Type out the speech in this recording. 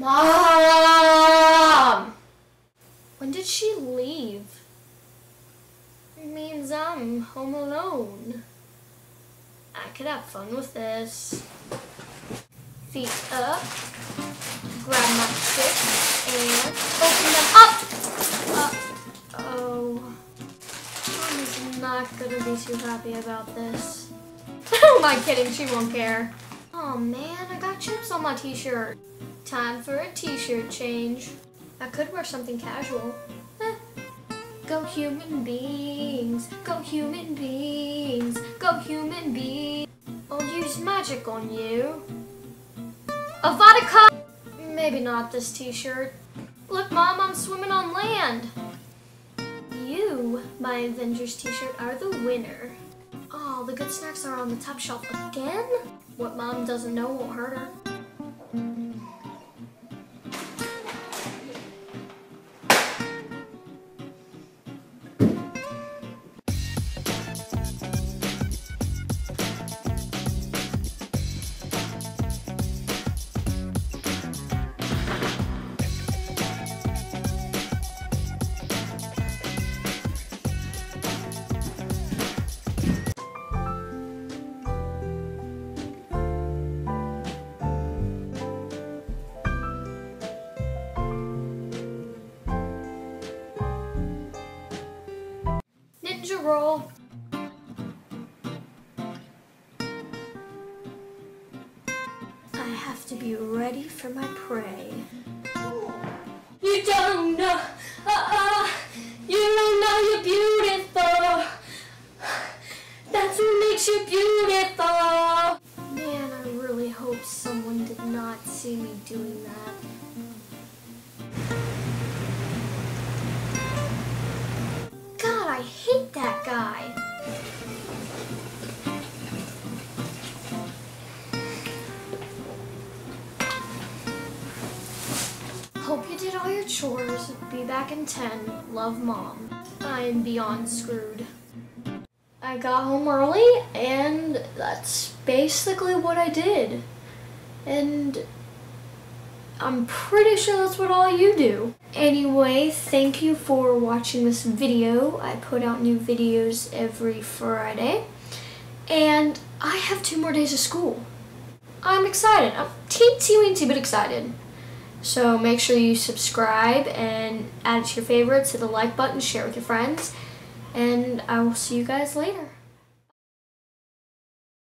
Mom! When did she leave? It means I'm home alone. I could have fun with this. Feet up, grab my chips, and open them up! Uh-oh. Mom is not gonna be too happy about this. Who am I kidding? She won't care. Oh man, I got chips on my t-shirt. Time for a t-shirt change. I could wear something casual. Eh. Go human beings, go human beings, go human beings. I'll use magic on you. A vodka! Maybe not this t-shirt. Look, Mom, I'm swimming on land. You, my Avengers t-shirt, are the winner. Oh, the good snacks are on the top shelf again? What Mom doesn't know won't hurt her. Roll. I have to be ready for my prey. You don't know, uh-uh, you Hope you did all your chores. Be back in 10. Love, Mom. I am beyond screwed. I got home early, and that's basically what I did. And I'm pretty sure that's what all you do. Anyway, thank you for watching this video. I put out new videos every Friday. And I have two more days of school. I'm excited. I'm teensy weensy but excited. So make sure you subscribe and add it to your favorites, hit the like button, share with your friends. And I will see you guys later.